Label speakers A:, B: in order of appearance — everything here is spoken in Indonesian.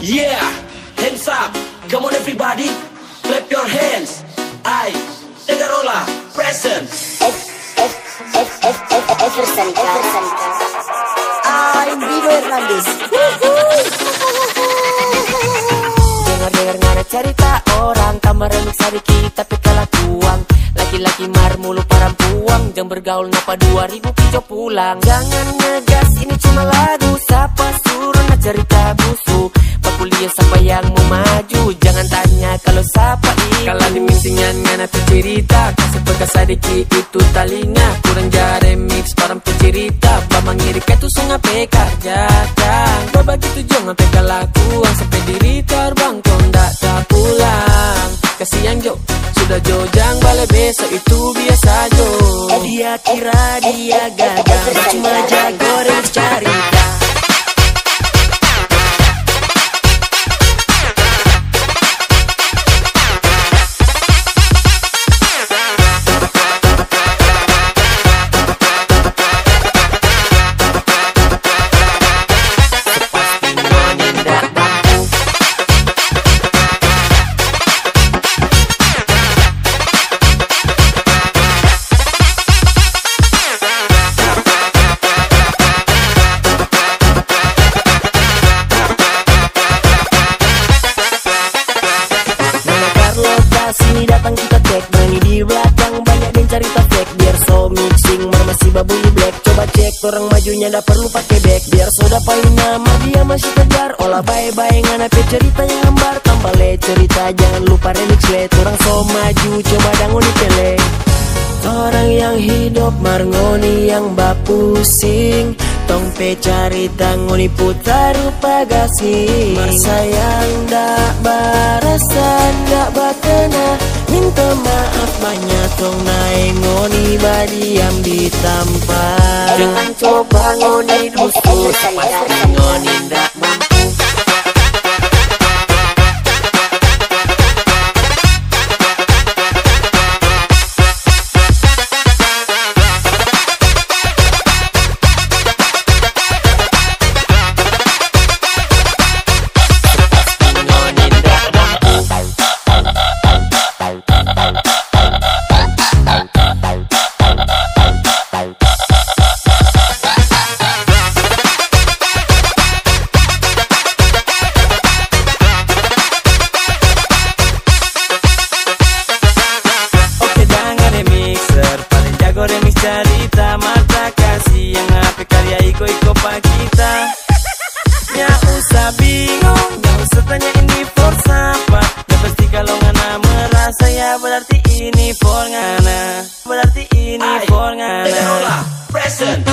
A: Yeah, hands up. Come on everybody, clap your hands. I, Tegarola, present.
B: I'm Vino Hernandez. Dengar-dengar ngada cerita orang Tambah remix tapi kalah tuang Laki-laki mar mulu parampuang Jam bergaul ngapa 2000 pijo pulang Jangan ngegas ini cuma lagu Siapa suruh cerita busu cerita. Kasih pegas sedikit itu talinga Kurang jare mix parang cerita. Bamang iri itu sungai peka. Jatang Baba gitu jangan peka lakuan. Sampai diri terbang kau ndak tak pulang. Kasihan Jo. Sudah jojang balik besok. Itu biasa Jo. Dia kira dia gagal. Cuma jago cerita babuli black Coba cek. Orang majunya dah perlu pakai back. Biar soda paling nama dia masih kejar Olah bye-bye ngana pe cerita yang lembar Tambah le cerita jangan lupa remix le. Orang so maju coba dangoni pele Orang yang hidup marngoni yang bapusing. Tong pe cari tangoni putar rupa gasing. Mar sayang tong naik ngoni badiam di tampak. Jangan coba ngoni dusu Pasti ngoni ndak cerita mata kasih yang apa karya iko iko pak kita Ya usah bingung, gak usah tanya ini for siapa. Ya pasti kalau ngana merasa ya berarti ini for ngana. Berarti ini for ngana.
A: Present